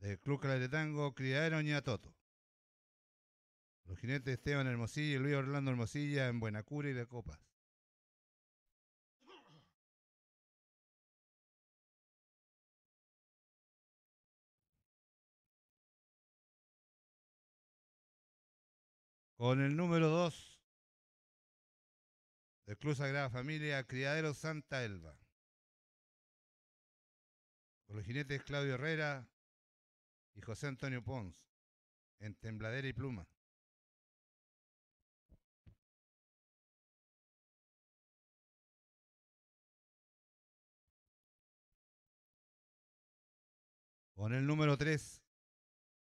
Del Club Tango, Criadero Ñatoto. Los jinetes Esteban Hermosilla y Luis Orlando Hermosilla en Buenacura y de Copas. Con el número 2 del Club Sagrada Familia, Criadero Santa Elba. Con los jinetes Claudio Herrera y José Antonio Pons, en Tembladera y Pluma. Con el número 3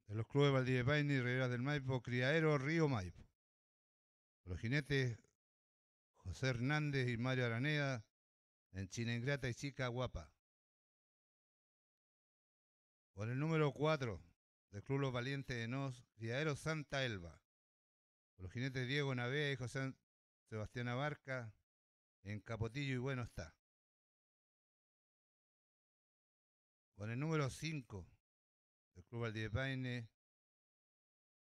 de los clubes Valdiviepaini y Riberas del Maipo, Criadero Río Maipo. Los jinetes José Hernández y Mario Araneda en Chinengrata y Chica Guapa. Con el número 4 del Club Los Valientes de Nos, Criadero Santa Elba. Los jinetes Diego Navea y José Sebastián Abarca en Capotillo y Bueno está. Con el número 5 del Club Valdiviepaine,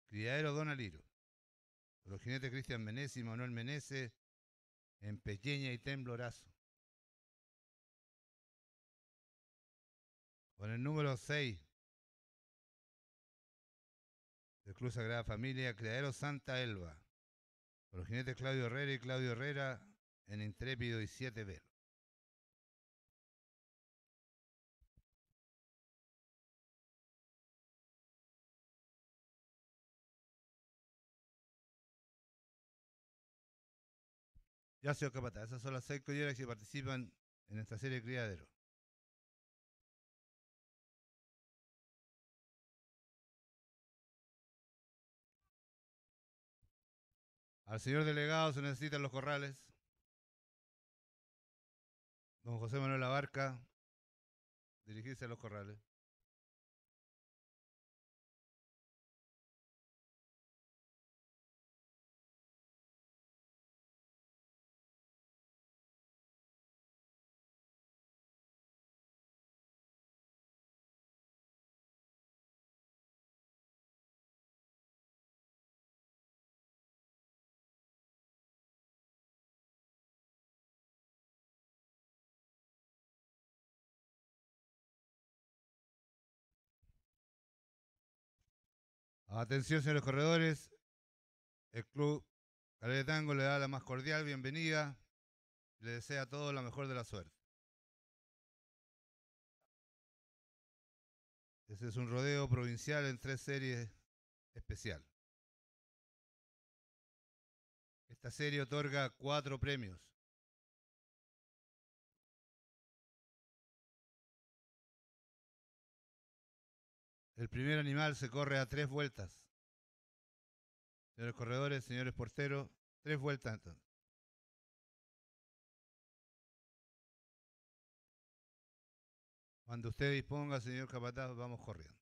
Criadero Don Aliro. Los jinetes Cristian Menezes y Manuel Menezes en Pequeña y Temblorazo. Con el número 6 del Club Sagrada Familia, Criadero Santa Elba. Con los jinetes Claudio Herrera y Claudio Herrera en Intrépido y Siete Velos. Ya, señor Capata, esas son las seis colleras que participan en esta serie de criadero. Al señor delegado se necesitan los corrales. Don José Manuel Abarca, dirigirse a los corrales. Atención, señores corredores. El club Calera Tango le da la más cordial bienvenida. Le desea a todos la mejor de la suerte. Ese es un rodeo provincial en tres series especial. Esta serie otorga cuatro premios. El primer animal se corre a tres vueltas. Señores corredores, señores porteros, tres vueltas entonces. Cuando usted disponga, señor capataz, vamos corriendo.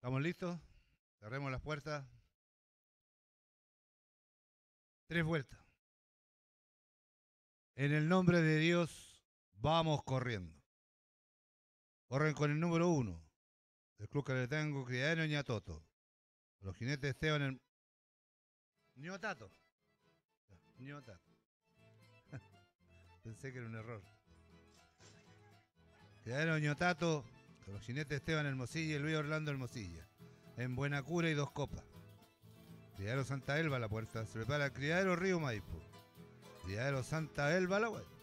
¿Estamos listos? Cerremos las puertas. Tres vueltas. En el nombre de Dios, vamos corriendo. Corren con el número uno del Club Caletango Criadero Ñatoto. Los jinetes Esteban en... Ñotato. Ñotato. Pensé que era un error. Criadero Ñotato los jinetes Esteban Hermosilla y Luis Orlando Hermosilla. En Buena Cura y Dos Copas. Criadero Santa Elba la puerta. Se prepara Criadero Río Maipo. Criadero Santa Elba la web.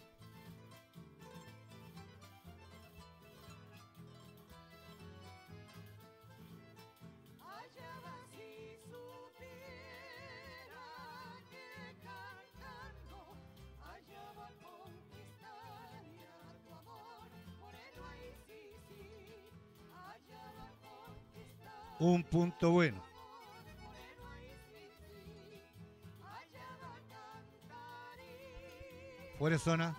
Un punto bueno. Fuera zona.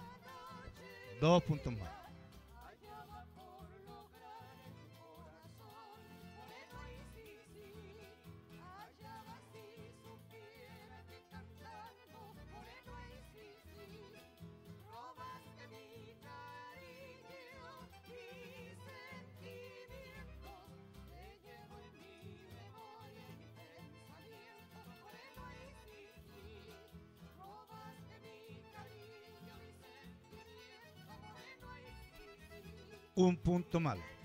Dos puntos más. Un punto malo.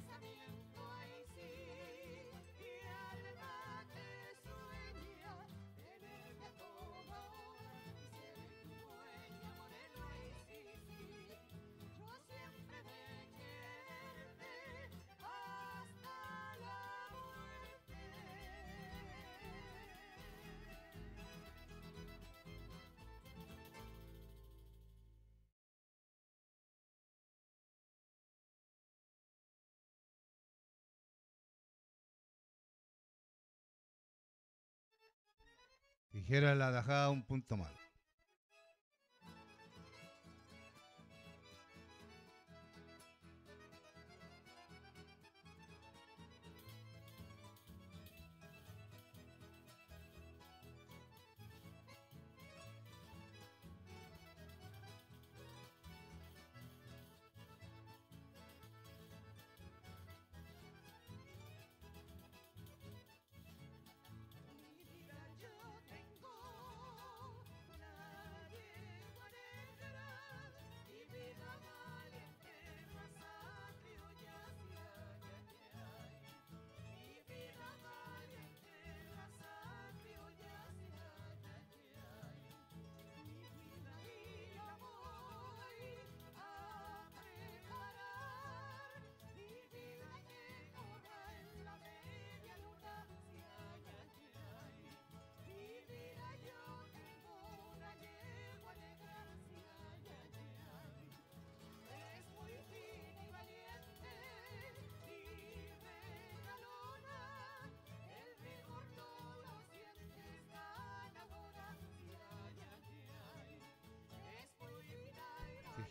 Dijera la tajada un punto malo.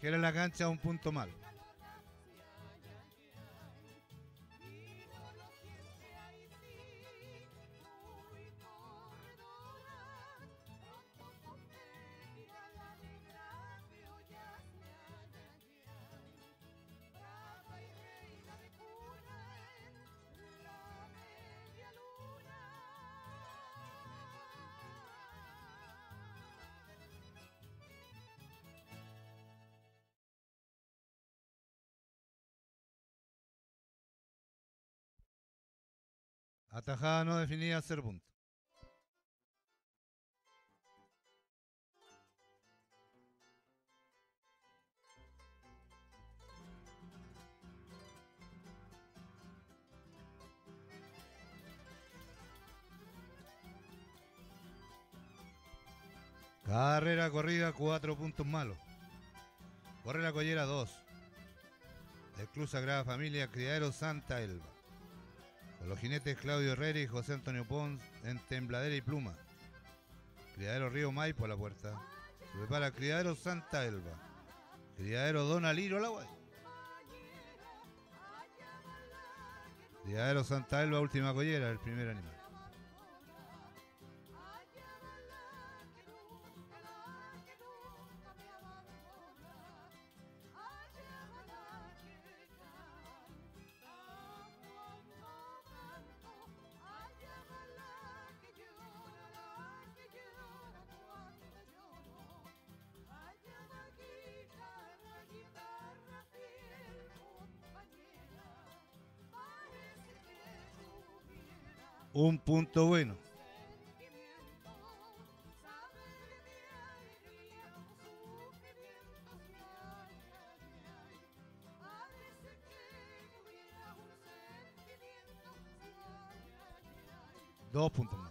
Dijera la cancha un punto malo. Atajada no definida, cero punto. Carrera corrida, cuatro puntos malos. Corre la collera, dos. Del Club Sagrada Familia, Criadero Santa Elba. Con los jinetes Claudio Herrera y José Antonio Pons en tembladera y pluma. Criadero Río Maipo a la puerta. Se prepara Criadero Santa Elba. Criadero Don Aliro la guay. Criadero Santa Elba, última collera, el primer animal. Un punto bueno. Dos puntos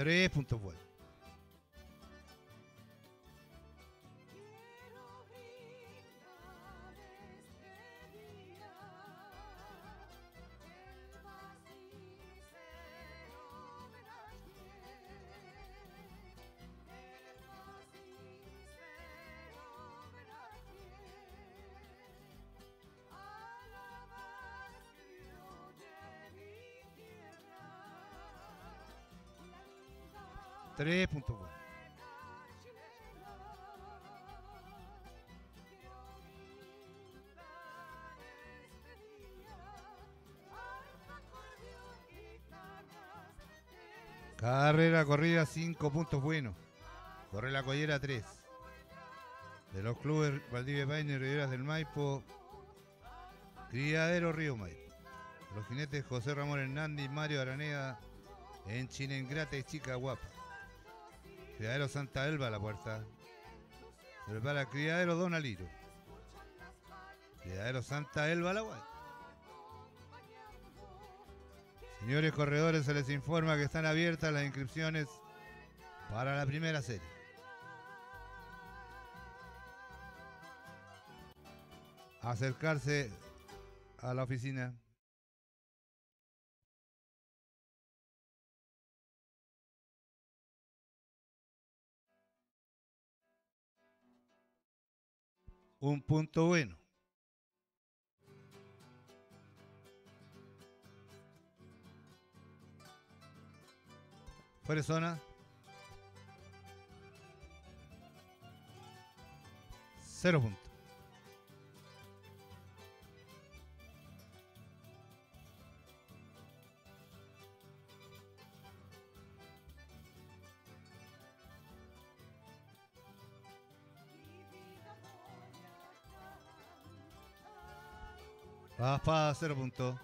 más. Tres puntos buenos. Tres puntos buenos. Carrera corrida, cinco puntos buenos. Corre la collera, tres. De los clubes Valdivia Paine y Riberas del Maipo, Criadero Río Maipo. Los jinetes José Ramón Hernández y Mario Araneda en Chinengrata y Chica Guapa. Criadero Santa Elba a la puerta. Se prepara Criadero Don Aliro. Criadero Santa Elba a la guay. Señores corredores, se les informa que están abiertas las inscripciones para la primera serie. Acercarse a la oficina. Un punto bueno. Fuera. Cero puntos. Raspada, cero puntos.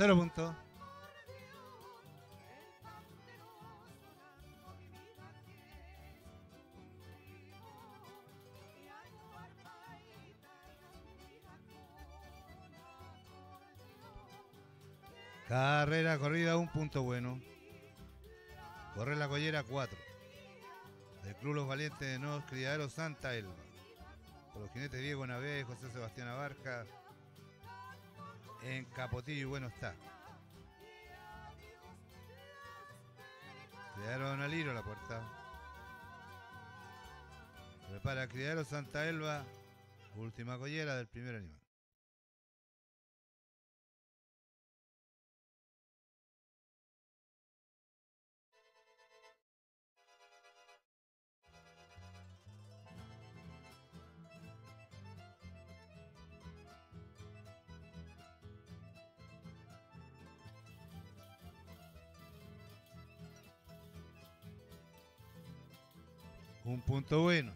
Cero puntos. Carrera corrida, un punto bueno. Corre la collera, cuatro. Del Club Los Valientes de Nuevos Criaderos Santa Elba. Por los jinetes Diego Navé, José Sebastián Abarca, en Capotillo y bueno está. Criadero Aliro la puerta. Prepara Criadero Santa Elba, última collera del primer animal. Un punto bueno.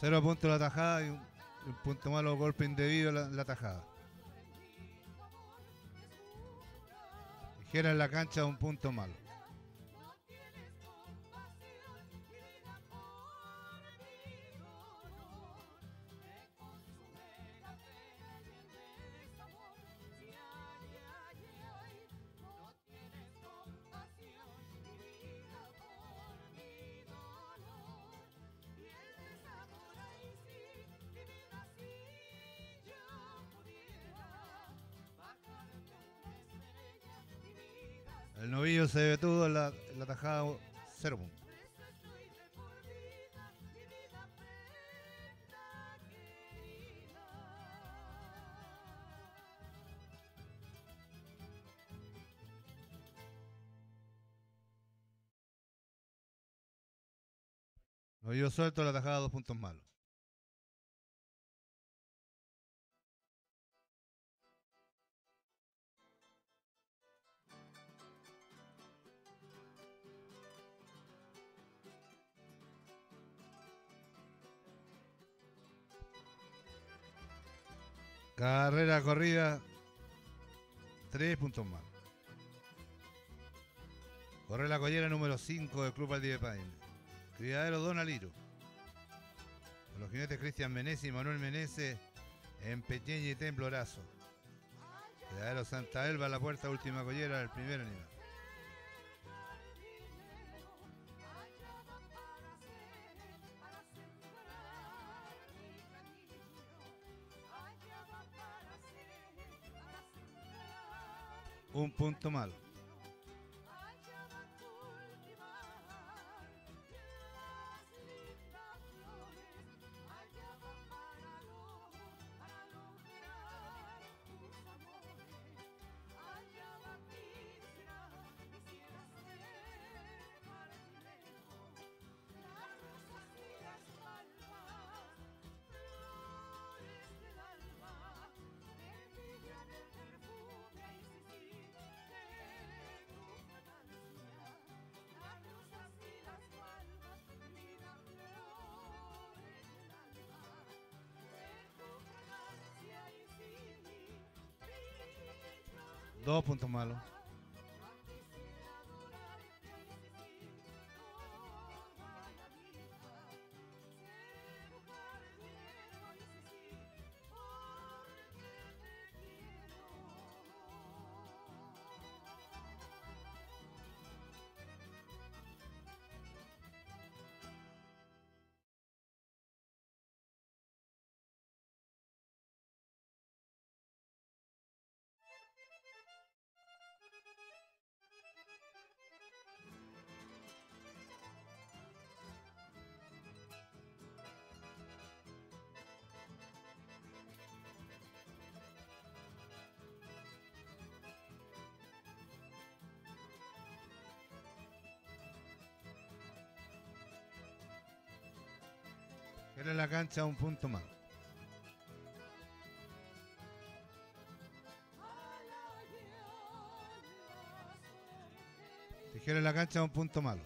Cero puntos la tajada y un, un punto malo, golpe indebido la tajada. Tijera en la cancha, un punto malo. novillo se ve todo en la, la tajada 0 puntos. Novillo suelto, la tajada dos puntos malos. Carrera corrida, tres puntos más. Corre la collera número 5 del Club Aldivepaine. Criadero Don Aliro. Con los jinetes Cristian Menezes y Manuel Menezes en Pequeña y Templorazo. Criadero Santa Elba, la puerta última collera del primer animal. Un punto malo. Dos puntos malos. Era la cancha un punto más. Tijera en la cancha un punto malo.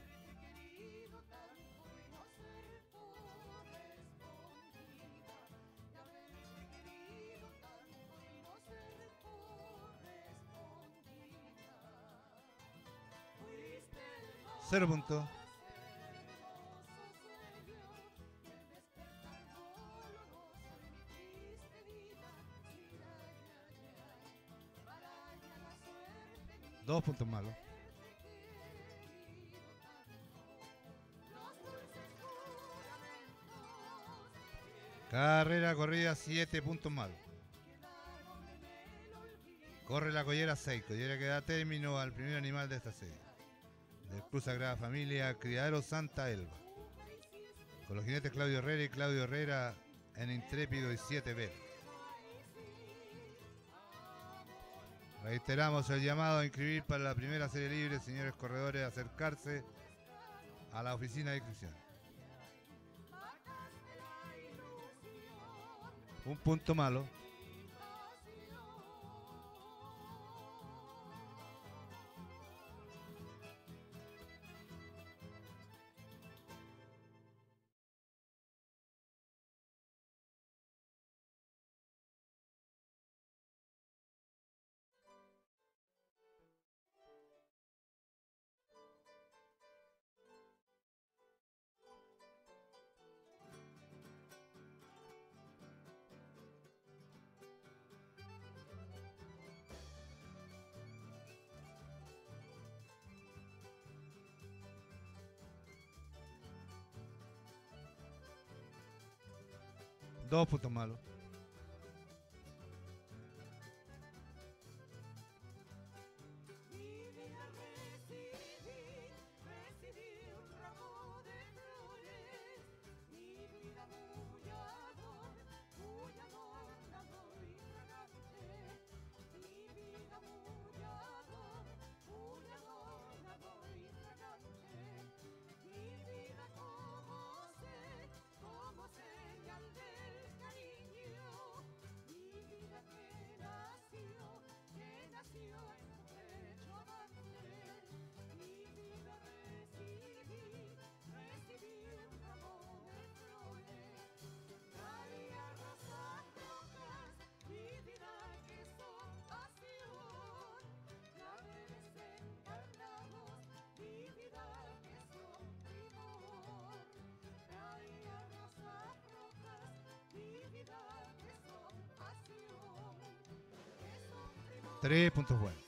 Cero puntos. Dos puntos malos. Carrera corrida, siete puntos malos. Corre la collera 6, collera que da término al primer animal de esta serie. Del Cruz Sagrada Familia, Criadero Santa Elba. Con los jinetes Claudio Herrera y Claudio Herrera en Intrépido y 7 B. Reiteramos el llamado a inscribir para la primera serie libre, señores corredores, acercarse a la oficina de inscripción. Un punto malo. Dos puntos Tres puntos buenos.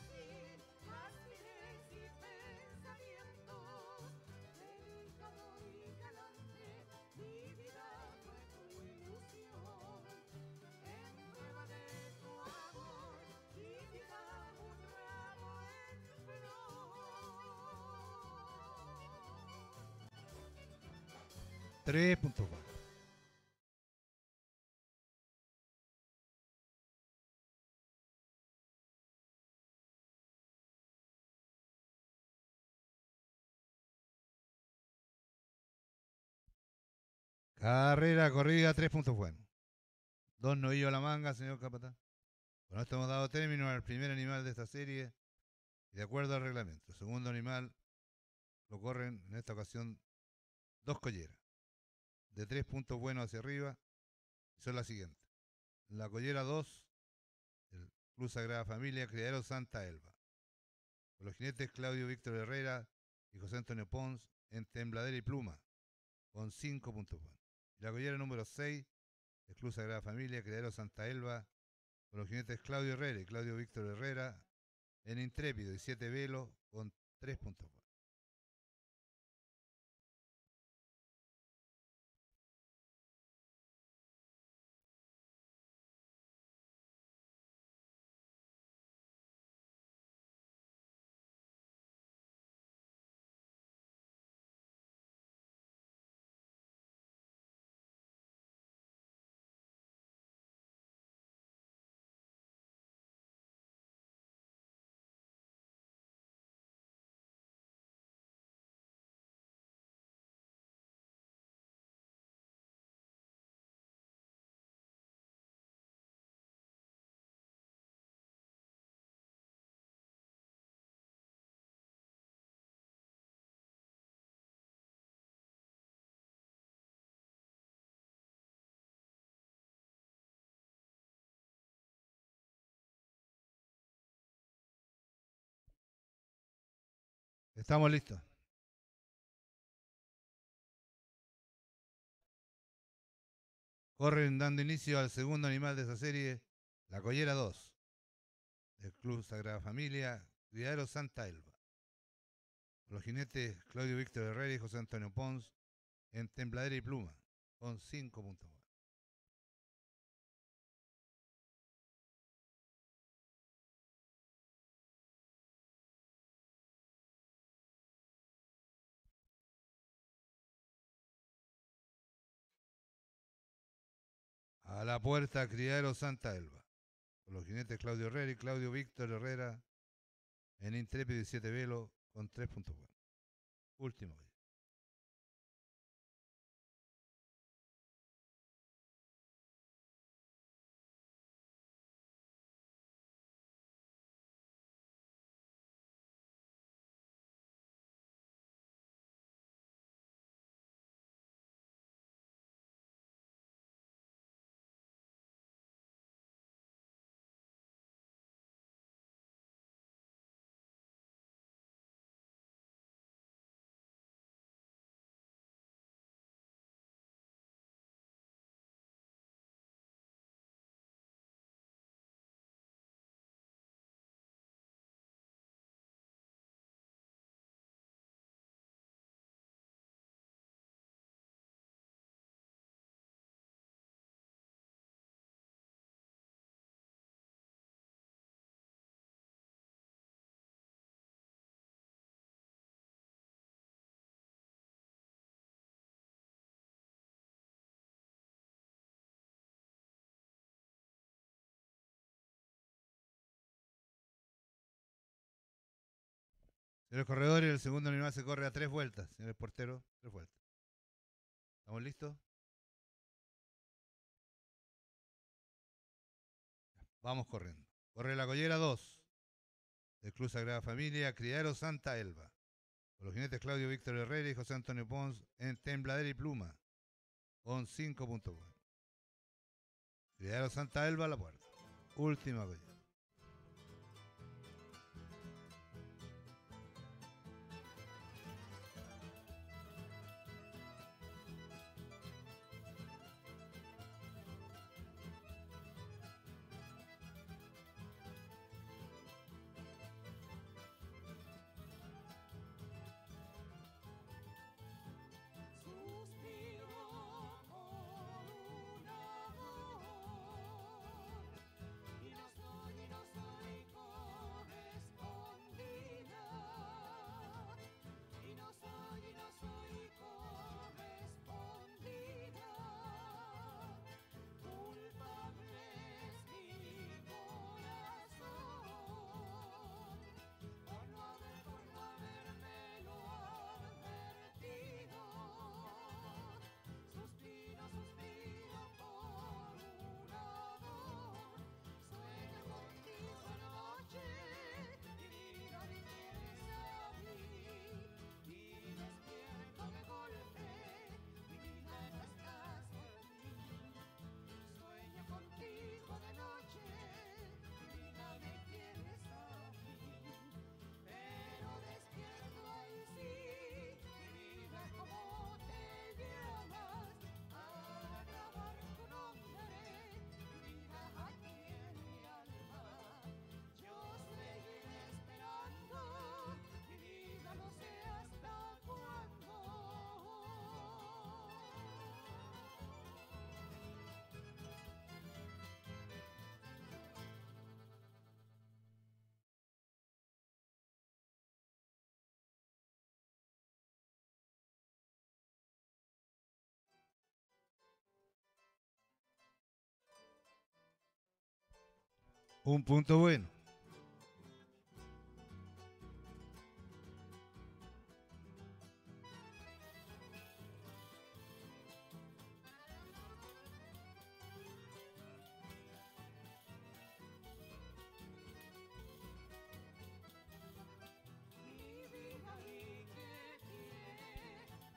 Carrera corrida, tres puntos buenos. Dos novillos a la manga, señor Capatán. Con esto hemos dado término al primer animal de esta serie y de acuerdo al reglamento. Segundo animal lo corren en esta ocasión dos colleras de tres puntos buenos hacia arriba y son las siguientes. La collera 2, el Club Sagrada Familia, Criadero Santa Elba. Con los jinetes Claudio Víctor Herrera y José Antonio Pons en Tembladera y Pluma, con cinco puntos buenos la collera número 6, el Club Sagrada Familia, Creadero Santa Elba, con los jinetes Claudio Herrera y Claudio Víctor Herrera, en Intrépido y 7 velos con 3.4. Estamos listos. Corren dando inicio al segundo animal de esa serie, la Collera 2, del Club Sagrada Familia, Criadero Santa Elba. Los jinetes Claudio Víctor Herrera y José Antonio Pons en Tembladera y Pluma, con cinco puntos. A la puerta, Criadero Santa Elba. Con los jinetes Claudio Herrera y Claudio Víctor Herrera en Intrépido y Siete Velo con tres puntos buenos. Último. Señores corredores, el segundo animal se corre a tres vueltas. Señores porteros, tres vueltas. ¿Estamos listos? Vamos corriendo. Corre la collera 2. Del Club Sagrada Familia, Criadero Santa Elba. Con los jinetes Claudio Víctor Herrera y José Antonio Pons en Tembladera y Pluma. Con cinco puntos buenos. Criadero Santa Elba a la puerta. Última collera. Un punto bueno.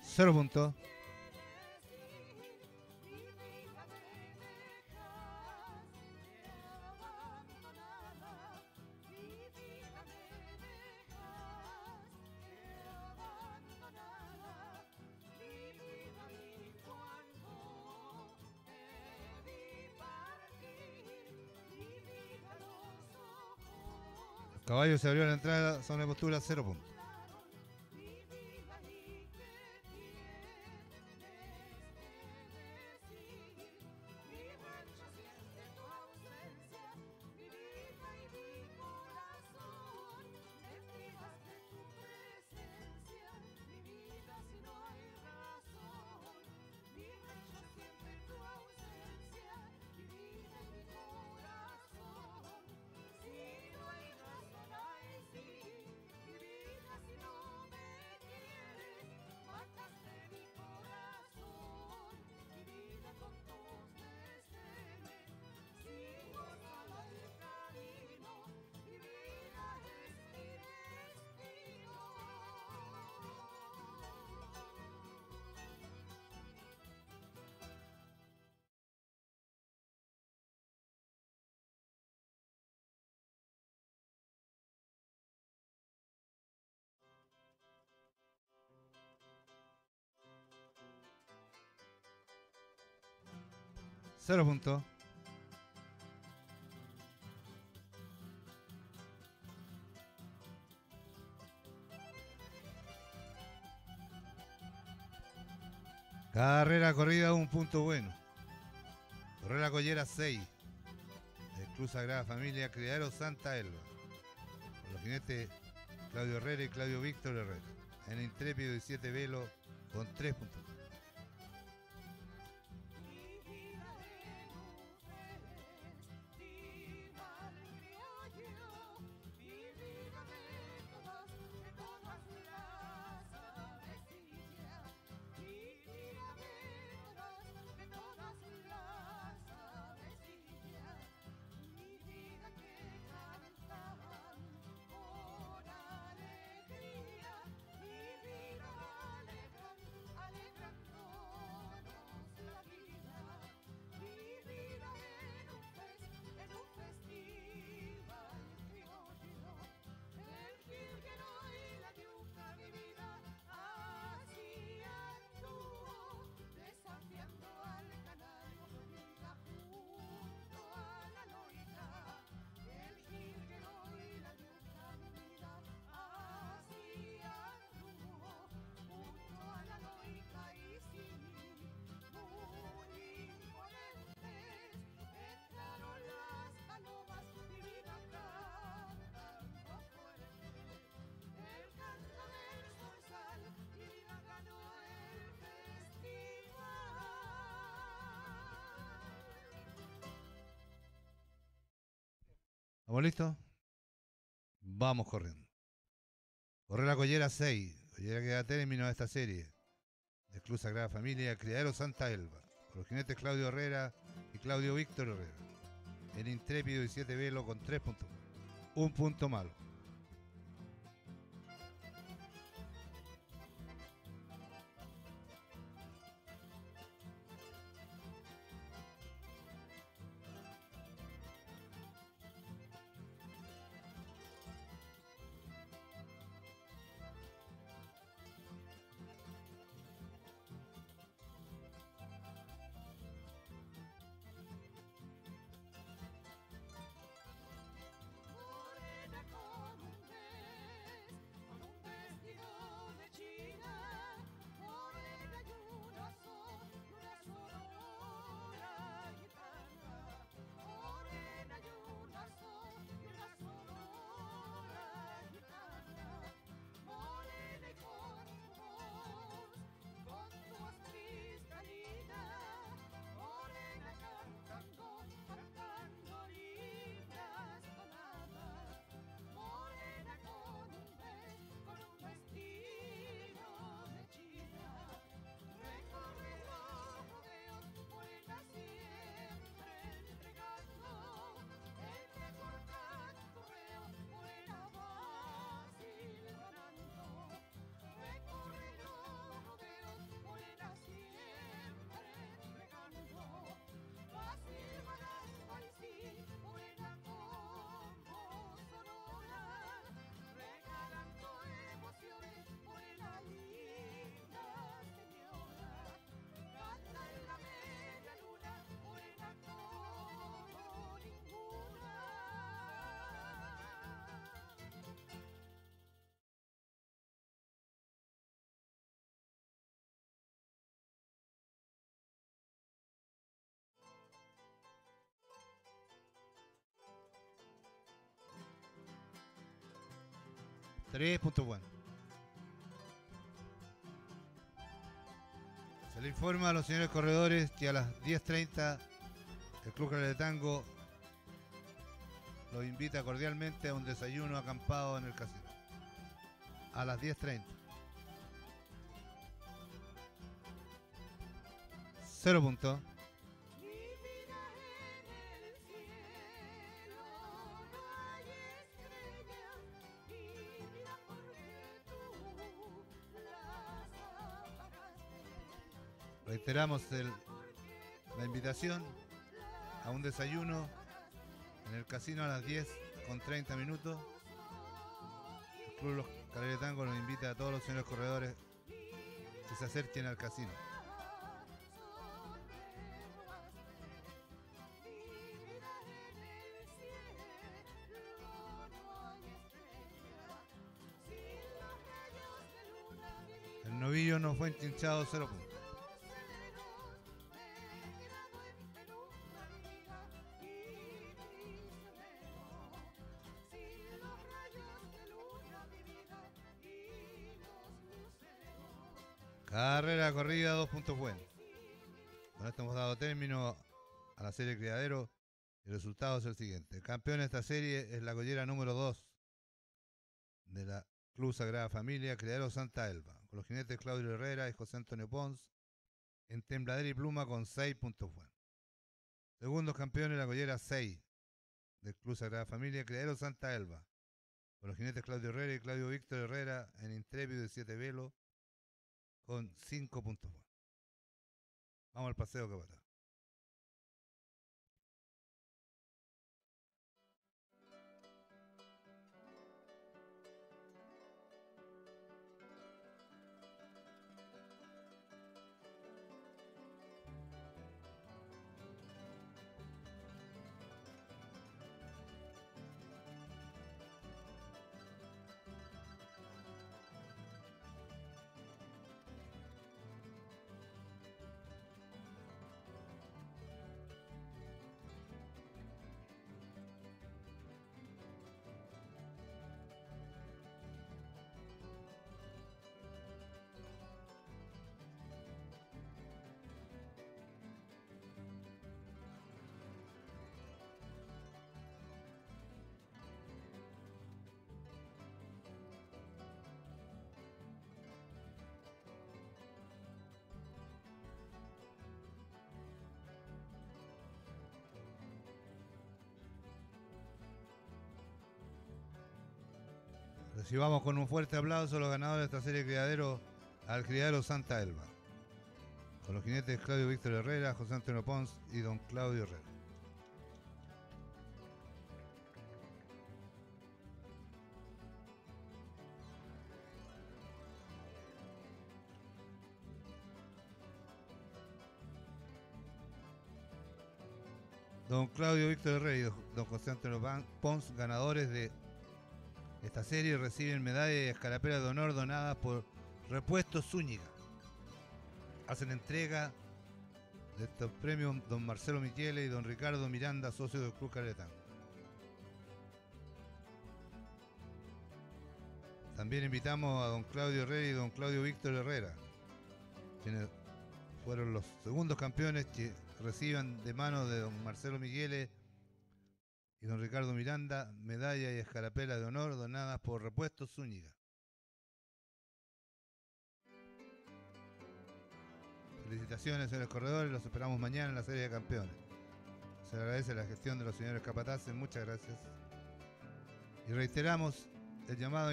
Cero puntos. Caballo se abrió la entrada, zona de postura, cero puntos. Cero puntos. Carrera corrida, un punto bueno. Correr la collera 6. De Cruz Sagrada Familia, Criadero Santa Elba. Con los jinetes Claudio Herrera y Claudio Víctor Herrera. En Intrépido y 7 Velo con 3 puntos. ¿Estamos listos? Vamos corriendo. Corre la collera 6. Collera que da término a esta serie. De Club Familia, Criadero Santa Elba. Con los jinetes Claudio Herrera y Claudio Víctor Herrera. El intrépido y 7 velo con 3 puntos. Un punto malo. Tres puntos buenos. Se le informa a los señores corredores que a las 10.30 el Club Canal de Tango los invita cordialmente a un desayuno acampado en el casino. A las 10.30. Cero puntos. Reiteramos el- la invitación a un desayuno en el casino a las 10 con 30 minutos. El Club Los de Tango nos invita a todos los señores corredores que se acerquen al casino. El novillo no fue enquinchado 0 puntos. Serie Criadero. El resultado es el siguiente. El campeón de esta serie es la collera número 2 de la Club Sagrada Familia, Criadero Santa Elba, con los jinetes Claudio Herrera y José Antonio Pons en tembladera y pluma con 6 puntos buenos. Segundo campeón es la collera 6 del Club Sagrada Familia, Criadero Santa Elba, con los jinetes Claudio Herrera y Claudio Víctor Herrera en Intrépido y Siete Velo con 5 puntos buenos. Vamos al paseo Capataz. Recibamos con un fuerte aplauso a los ganadores de esta serie criadero al criadero Santa Elba. Con los jinetes Claudio Víctor Herrera, José Antonio Pons y don Claudio Herrera. Don Claudio Víctor Herrera y don- José Antonio Pons, ganadores de esta serie, reciben medalla y escarapela de honor donadas por Repuestos Zúñiga. Hacen entrega de estos premios don Marcelo Michele y don Ricardo Miranda, socio del Club Caretán. También invitamos a don Claudio Herrera y don Claudio Víctor Herrera, quienes fueron los segundos campeones que reciban de manos de don Marcelo Migueles y don Ricardo Miranda medalla y escarapela de honor donadas por Repuestos Zúñiga. Felicitaciones, señores corredores, los esperamos mañana en la serie de campeones. Se le agradece la gestión de los señores capataces, muchas gracias. Y reiteramos el llamado